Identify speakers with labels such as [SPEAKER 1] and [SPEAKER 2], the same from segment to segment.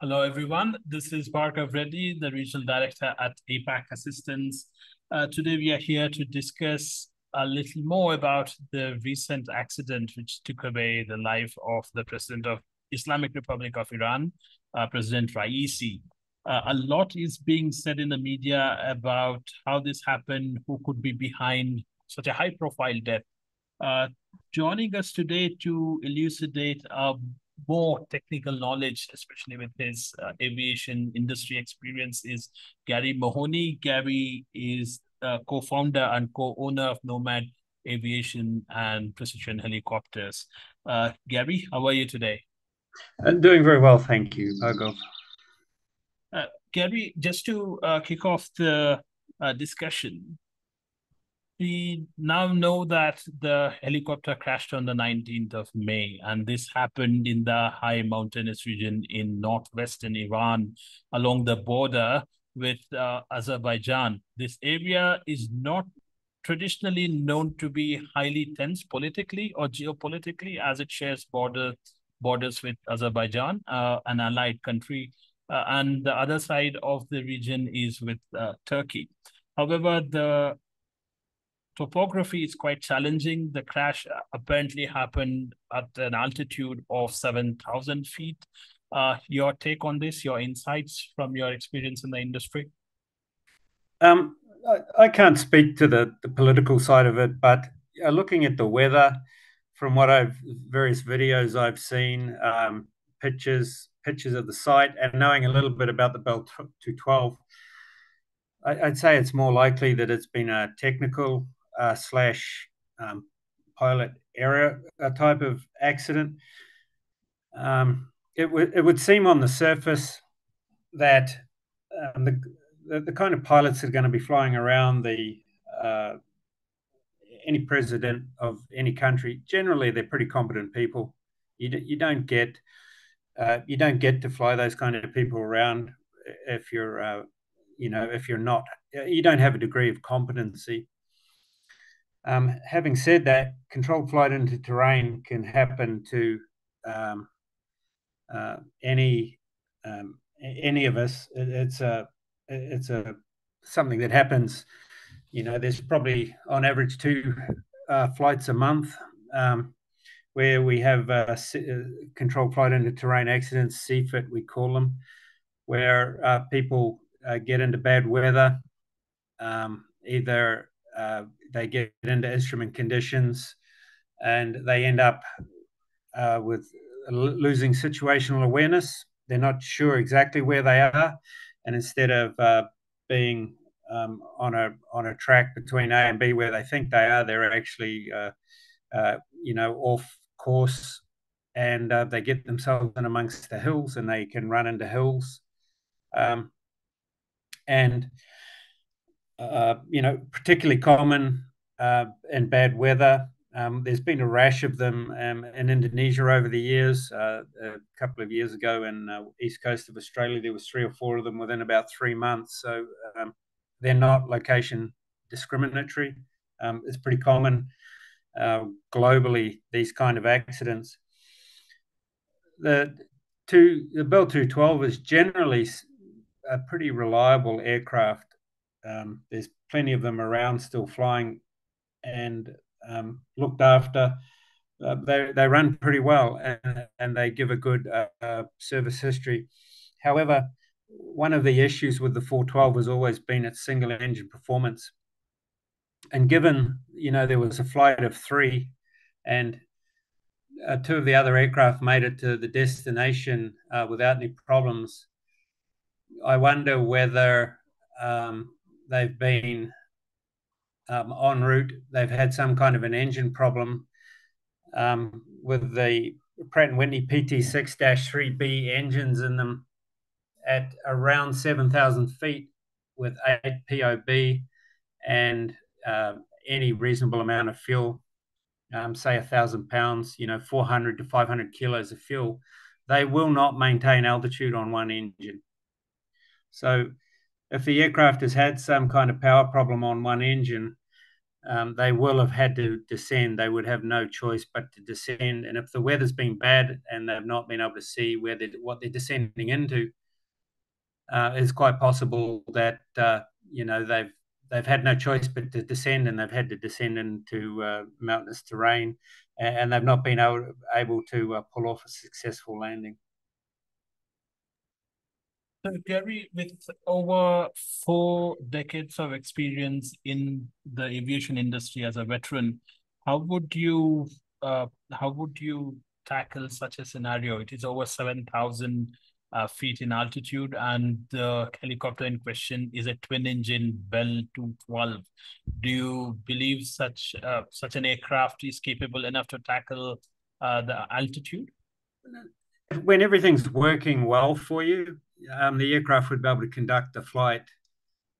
[SPEAKER 1] Hello, everyone. This is Bhargav Reddy, the Regional Director at APAC Assistance. Uh, today, we are here to discuss a little more about the recent accident which took away the life of the President of Islamic Republic of Iran, uh, President Raisi. Uh, a lot is being said in the media about how this happened, who could be behind such a high-profile death. Uh, joining us today to elucidate a more technical knowledge, especially with his uh, aviation industry experience, is Gary Mahoney. Gary is uh, co-founder and co-owner of Nomad Aviation and Precision Helicopters. Uh, Gary, how are you today?
[SPEAKER 2] I'm doing very well, thank you, Bhargav.
[SPEAKER 1] Uh, Gary, just to uh, kick off the uh, discussion, we now know that the helicopter crashed on the 19th of May, and this happened in the high mountainous region in northwestern Iran along the border with uh, Azerbaijan. This area is not traditionally known to be highly tense politically or geopolitically as it shares border, borders with Azerbaijan, uh, an allied country, uh, and the other side of the region is with uh, Turkey. However, the topography is quite challenging. The crash apparently happened at an altitude of 7,000 feet. Uh, your take on this, your insights from your experience in the industry?
[SPEAKER 2] Um, I, I, can't speak to the, the political side of it, but uh, looking at the weather, from what I've various videos I've seen, um, pictures pictures of the site, and knowing a little bit about the Bell 212, I, I'd say it's more likely that it's been a technical uh, slash um, pilot error type of accident. Um, it would it would seem on the surface that um, the, the, the kind of pilots that are going to be flying around the uh, any president of any country generally they're pretty competent people. You you don't get uh, you don't get to fly those kind of people around if you're uh, you know if you're not you don't have a degree of competency um, having said that, controlled flight into terrain can happen to um, uh, any um, any of us. It, it's a it's a something that happens. You know, there's probably on average two uh, flights a month um, where we have uh, uh controlled flight into terrain accidents, CFIT we call them, where uh, people uh, get into bad weather, um, either they get into instrument conditions and they end up uh, with losing situational awareness. They're not sure exactly where they are, and instead of uh, being um, on a on a track between A and B where they think they are, they're actually uh, uh, you know off course, and uh, they get themselves in amongst the hills, and they can run into hills, um, and uh, you know, particularly common uh, in bad weather. Um, there's been a rash of them um, in Indonesia over the years. Uh, a couple of years ago in uh, east coast of Australia, there was three or four of them within about three months. So um, they're not location discriminatory. Um, it's pretty common uh, globally these kind of accidents. The two the Bell 212 is generally a pretty reliable aircraft um, there's plenty of them around still flying and um, looked after. Uh, they, they run pretty well and, and they give a good uh, uh, service history. However, one of the issues with the 412 has always been its single engine performance. And given, you know, there was a flight of three and uh, two of the other aircraft made it to the destination uh, without any problems, I wonder whether um, they've been um, en route. They've had some kind of an engine problem um, with the Pratt & Whitney PT6-3B engines in them at around 7,000 feet with 8 POB and uh, any reasonable amount of fuel, um, say a thousand pounds, you know, 400 to 500 kilos of fuel, they will not maintain altitude on one engine. So if the aircraft has had some kind of power problem on one engine, um, they will have had to descend. They would have no choice but to descend. And if the weather's been bad and they've not been able to see where they what they're descending into, uh, it's quite possible that uh, you know they've they've had no choice but to descend, and they've had to descend into uh, mountainous terrain, and, and, they've not been able, able to uh, pull off a successful landing.
[SPEAKER 1] So, Gary, with over four decades of experience in the aviation industry as a veteran, how would you uh, how would you tackle such a scenario? It is over seven thousand uh, feet in altitude, and the helicopter in question is a twin-engine Bell 212. Do you believe such uh, such an aircraft is capable enough to tackle uh, the altitude?
[SPEAKER 2] When everything's working well for you, um, the aircraft would be able to conduct the flight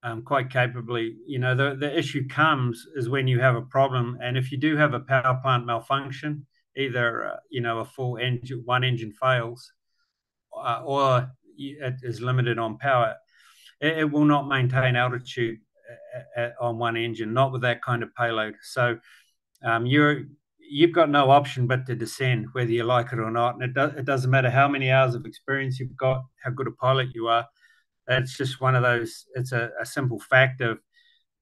[SPEAKER 2] um, quite capably. You know, the, the issue comes is when you have a problem, and if you do have a power plant malfunction, either uh, you know a full engine, one engine fails, uh, or it is limited on power, it, it will not maintain altitude uh, uh, on one engine, not with that kind of payload. So um, you're you've got no option but to descend, whether you like it or not. And it, do, it doesn't matter how many hours of experience you've got, how good a pilot you are. It's just one of those. It's a, a simple fact of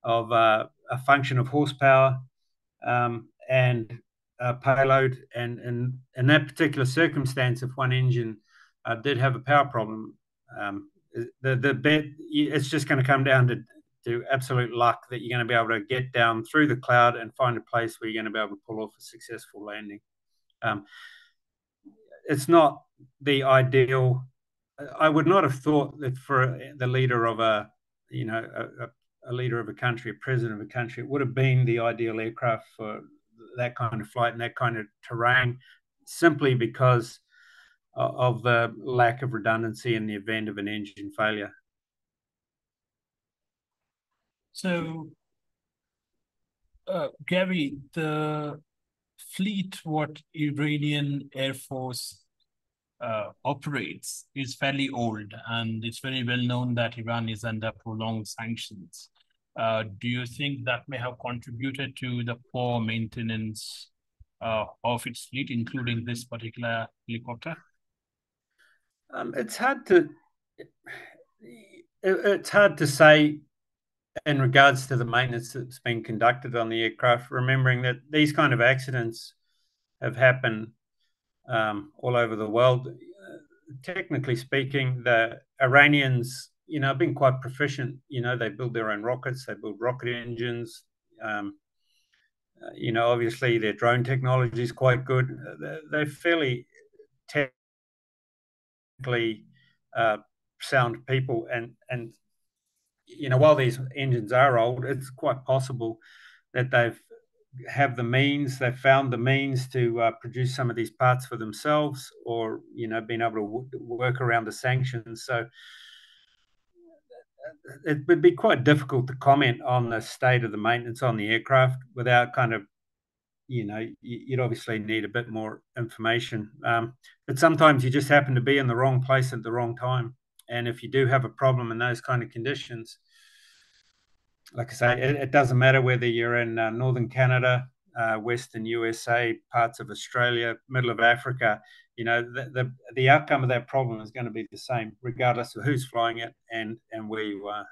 [SPEAKER 2] of uh, a function of horsepower um, and uh, payload. And, and in that particular circumstance, if one engine uh, did have a power problem, um, the the bet it's just going to come down to to absolute luck that you're going to be able to get down through the cloud and find a place where you're going to be able to pull off a successful landing. Um, it's not the ideal. I would not have thought that for the leader of a, you know, a, a leader of a country, a president of a country, it would have been the ideal aircraft for that kind of flight and that kind of terrain, simply because of the lack of redundancy in the event of an engine failure.
[SPEAKER 1] So, uh, Gary, the fleet what Iranian Air Force uh, operates is fairly old, and it's very well known that Iran is under prolonged sanctions. Uh, do you think that may have contributed to the poor maintenance uh, of its fleet, including this particular helicopter?
[SPEAKER 2] Um, it's hard to it, it's hard to say in regards to the maintenance that's been conducted on the aircraft. Remembering that these kind of accidents have happened um, all over the world. Technically speaking, the Iranians, you know, have been quite proficient. You know, they build their own rockets, they build rocket engines. Um, uh, you know, obviously their drone technology is quite good. Uh, they're, they're fairly technically uh, sound people, and and you know while these engines are old, it's quite possible that they've have the means they've found the means to uh, produce some of these parts for themselves or you know being able to w- work around the sanctions so it would be quite difficult to comment on the state of the maintenance on the aircraft without kind of you know, you'd obviously need a bit more information. Um, but sometimes you just happen to be in the wrong place at the wrong time. And if you do have a problem in those kind of conditions, like I say, it, it doesn't matter whether you're in uh, northern Canada, uh, western USA, parts of Australia, middle of Africa. You know, the, the the outcome of that problem is going to be the same, regardless of who's flying it and and where you are.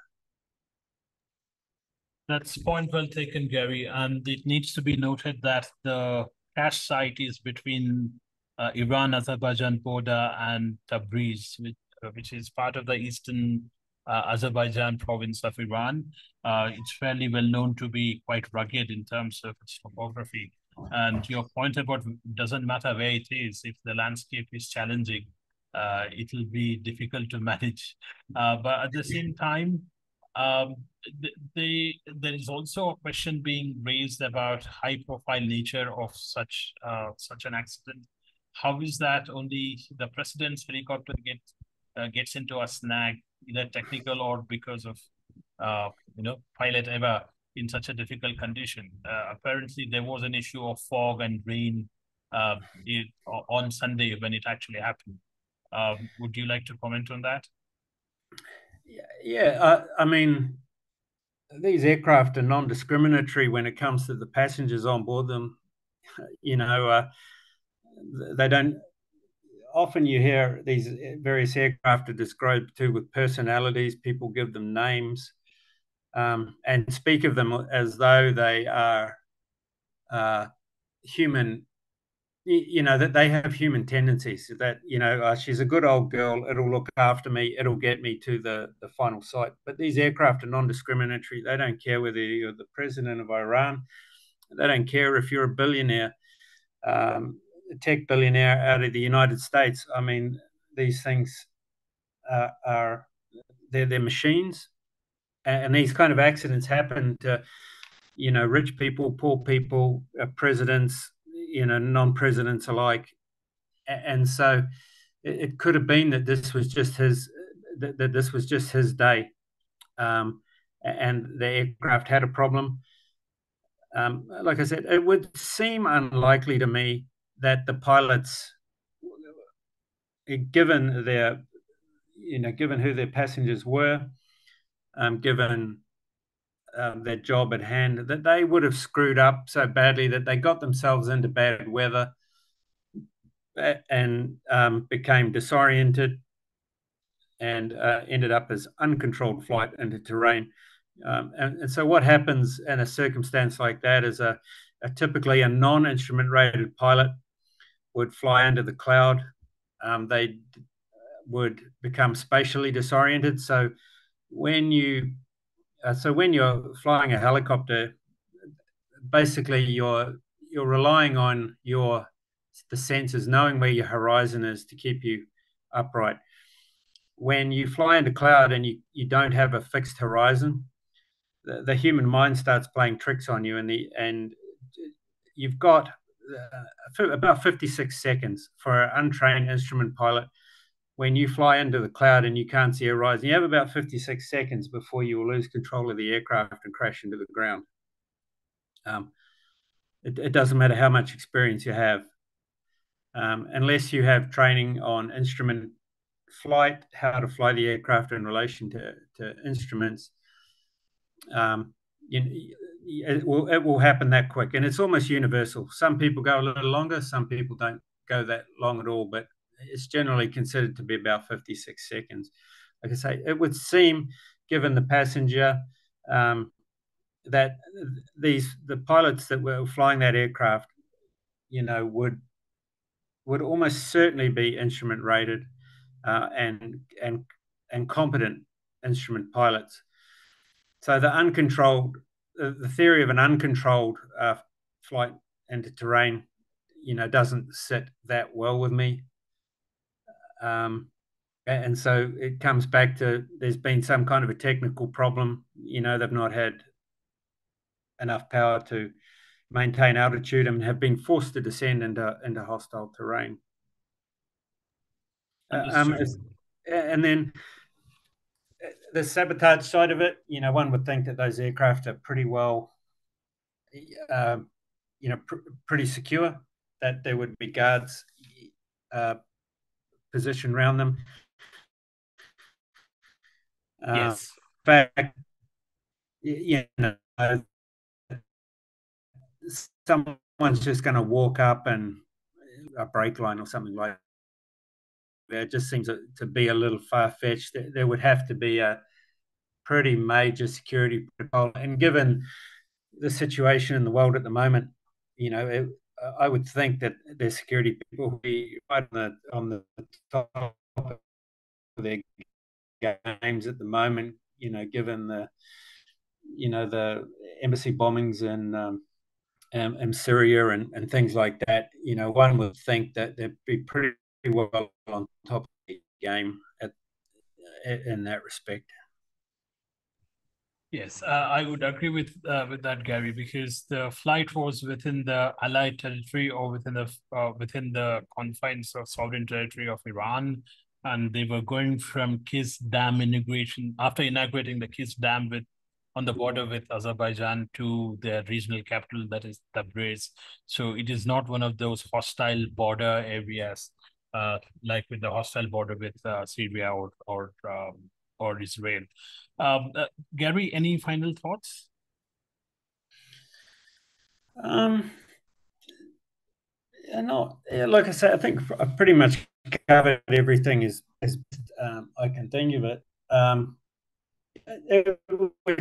[SPEAKER 1] That's point well taken, Gary. And it needs to be noted that the crash site is between uh, Iran Azerbaijan border and Tabriz, which, which is part of the eastern uh, Azerbaijan province of Iran. Uh, it's fairly well known to be quite rugged in terms of its topography. And your point about doesn't matter where it is, if the landscape is challenging, uh, it will be difficult to manage. Uh, but at the same time, um, the, the, there is also a question being raised about high profile nature of such uh, such an accident. How is that only the president's helicopter get, uh, gets into a snag, either technical or because of uh, you know pilot ever in such a difficult condition? Uh, apparently, there was an issue of fog and rain uh, it, on Sunday when it actually happened. Would you like to comment on that?
[SPEAKER 2] Yeah, I, I mean, these aircraft are non-discriminatory when it comes to the passengers on board them. You know, uh, they don't. Often you hear these various aircraft are described too with personalities. People give them names um, and speak of them as though they are uh, human. You know that they have human tendencies that you know uh, she's a good old girl it'll look after me it'll get me to the the final site. But these aircraft are non-discriminatory. They don't care whether you're the president of iran. They don't care if you're a billionaire. Um, tech billionaire out of the united states i mean these things uh, are they're, they're machines. And, these kind of accidents happen to you know rich people poor people uh, presidents you know, non-presidents alike, and so it, it, could have been that this was just his that, that this was just his day, um, and the aircraft had a problem. Um, like I said, it would seem unlikely to me that the pilots, given their, you know, given who their passengers were, um, given um, their job at hand, that they would have screwed up so badly that they got themselves into bad weather and um, became disoriented and uh, ended up as uncontrolled flight into terrain. Um, and, and, so, what happens in a circumstance like that is a, a typically a non-instrument rated pilot would fly under the cloud. Um, they would become spatially disoriented. So, when you uh, so when you're flying a helicopter, basically you're you're relying on your the sensors knowing where your horizon is to keep you upright. When you fly into cloud and you, you don't have a fixed horizon, the, the human mind starts playing tricks on you, and the and you've got about 56 seconds for an untrained instrument pilot when you fly into the cloud and you can't see a horizon, you have about 56 seconds before you will lose control of the aircraft and crash into the ground. Um, it, it, doesn't matter how much experience you have. Um, unless you have training on instrument flight, how to fly the aircraft in relation to, to instruments, um, you, it, will, it will happen that quick. And it's almost universal. Some people go a little longer, some people don't go that long at all. But it's generally considered to be about 56 seconds. Like I say, it would seem, given the passenger, um, that these the pilots that were flying that aircraft, you know, would would almost certainly be instrument rated uh, and and and competent instrument pilots. So the uncontrolled, the theory of an uncontrolled uh, flight into terrain, you know, doesn't sit that well with me. Um, and so it comes back to there's been some kind of a technical problem. You know, they've not had enough power to maintain altitude and have been forced to descend into into hostile terrain. Uh, um, and then the sabotage side of it, you know, one would think that those aircraft are pretty well, uh, you know, pr- pretty secure. That there would be guards uh, position around them.
[SPEAKER 1] Uh, yes.
[SPEAKER 2] Uh, fact, you know, someone's just going to walk up and a brake line or something like that. Just seems to be a little far fetched. There would have to be a pretty major security protocol. And given the situation in the world at the moment, you know, it, I would think that their security people will be right on the on the top of their games at the moment. You know, given the you know the embassy bombings in um, in Syria and, and things like that. You know, one would think that they'd be pretty well on top of the game at, in that respect.
[SPEAKER 1] Yes, uh, I would agree with uh, with that, Gary, because the flight was within the Allied territory or within the uh, within the confines of sovereign territory of Iran, and they were going from Kish Dam inauguration after inaugurating the Kish Dam with on the border with Azerbaijan to their regional capital, that is Tabriz. So it is not one of those hostile border areas, uh, like with the hostile border with uh, Syria or or um, or Israel. Um, uh, Gary, any final thoughts?
[SPEAKER 2] Um, yeah, no, yeah, like I said, I think I've pretty much covered everything as, as um, I can think of it. Um, it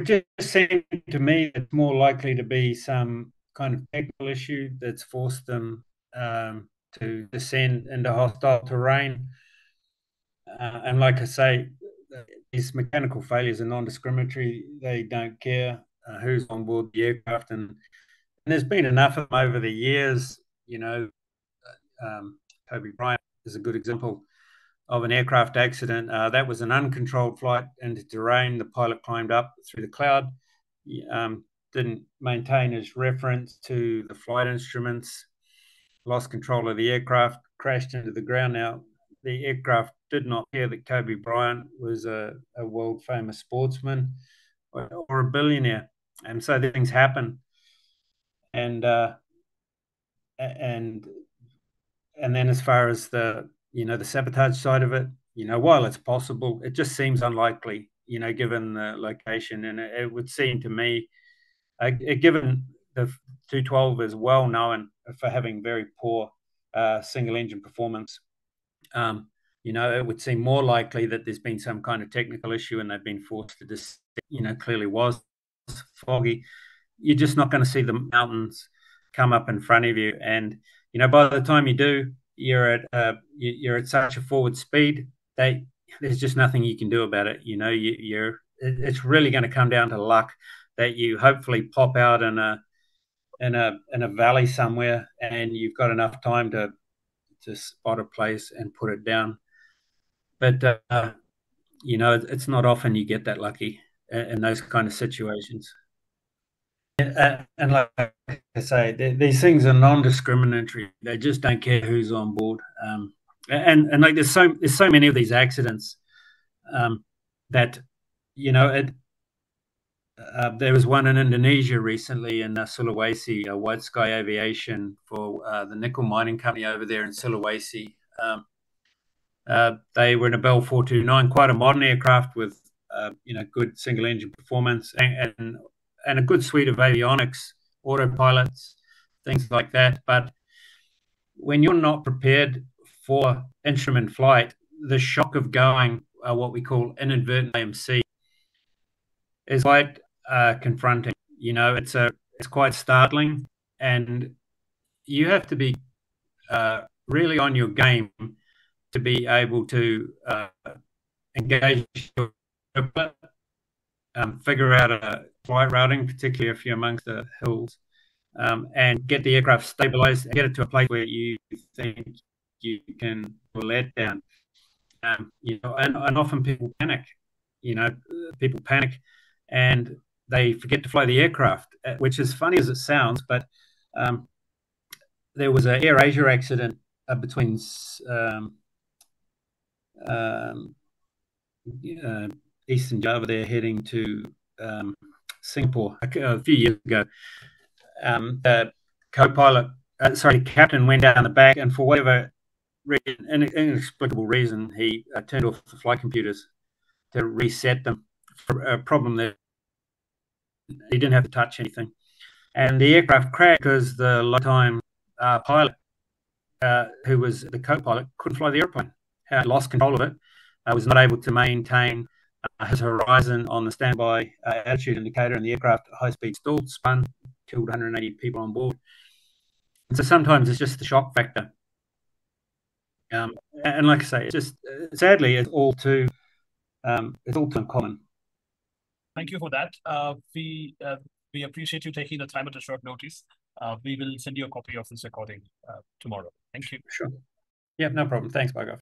[SPEAKER 2] just seem to me it's more likely to be some kind of technical issue that's forced them um, to descend into hostile terrain. Uh, and like I say, these mechanical failures are non-discriminatory. They don't care uh, who's on board the aircraft, and, and, there's been enough of them over the years. You know, um, Kobe Bryant is a good example of an aircraft accident. Uh, that was an uncontrolled flight into terrain. The pilot climbed up through the cloud, um, didn't maintain his reference to the flight instruments, lost control of the aircraft, crashed into the ground. Now, the aircraft did not care that Kobe Bryant was a, a world famous sportsman or, or, a billionaire. And so things happen. And, uh, and, and then as far as the, you know, the sabotage side of it, you know, while it's possible, it just seems unlikely, you know, given the location. And it, it would seem to me, uh, given the 212 is well known for having very poor uh, single engine performance. Um, you know, it would seem more likely that there's been some kind of technical issue and they've been forced to just, you know, clearly was foggy. You're just not going to see the mountains come up in front of you. And, you know, by the time you do, you're at uh, you're at such a forward speed that there's just nothing you can do about it. You know, you, you're it's really going to come down to luck that you hopefully pop out in a in a in a valley somewhere, and you've got enough time to to spot a place and put it down. But uh, you know, it's not often you get that lucky in those kind of situations. And, and like I say, these things are non-discriminatory. They just don't care who's on board. Um, and and like there's so there's so many of these accidents um, that you know it uh, there was one in Indonesia recently in uh, Sulawesi, uh, White Sky Aviation for uh, the nickel mining company over there in Sulawesi. Um, uh, they were in a Bell 429, quite a modern aircraft with uh, you know good single engine performance and, and, and a good suite of avionics, autopilots, things like that. But when you're not prepared for instrument flight, the shock of going what we call inadvertent IMC is quite uh, confronting. You know, it's a it's quite startling, and you have to be uh, really on your game to be able to uh, engage your um, figure out a flight routing, particularly if you're amongst the hills, um, and get the aircraft stabilized and get it to a place where you think you can let down. Um, you know, and, and often people panic. You know, people panic, and they forget to fly the aircraft, uh, which is funny as it sounds, but um, there was an Air Asia accident uh, between um, um, uh, Eastern Java. They're heading to um, Singapore a, a, few years ago. Um, the co-pilot, uh, sorry, captain went down the back, and for whatever reason, inexplicable reason, he uh, turned off the flight computers to reset them. For a problem that he didn't have to touch anything. And the aircraft crashed because the lifetime uh, pilot, uh, who was the co-pilot, couldn't fly the airplane. Uh, lost control of it. Uh, was not able to maintain uh, his horizon on the standby uh, attitude indicator, and the aircraft high-speed stalled, spun, killed 180 people on board. And so sometimes it's just the shock factor. Um, and like I say, it's just sadly, it's all too um, it's all too uncommon.
[SPEAKER 1] Thank you for that. Uh, we uh, we appreciate you taking the time at a short notice. Uh, we will send you a copy of this recording uh, tomorrow. Thank you.
[SPEAKER 2] Sure. Yeah, no problem. Thanks, Bhargav.